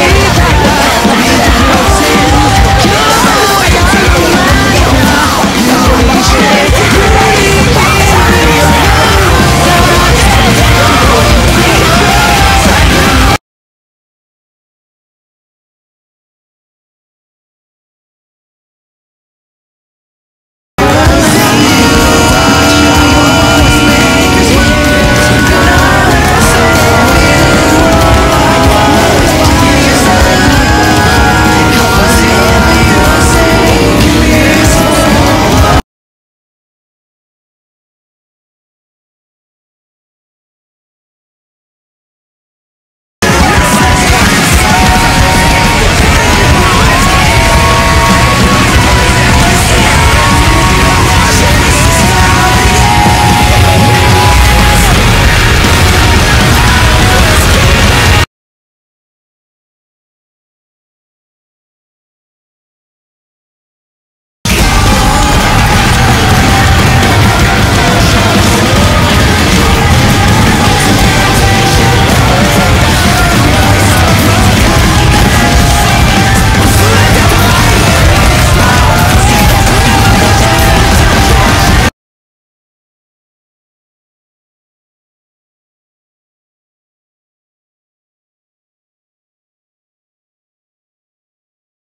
Yeah.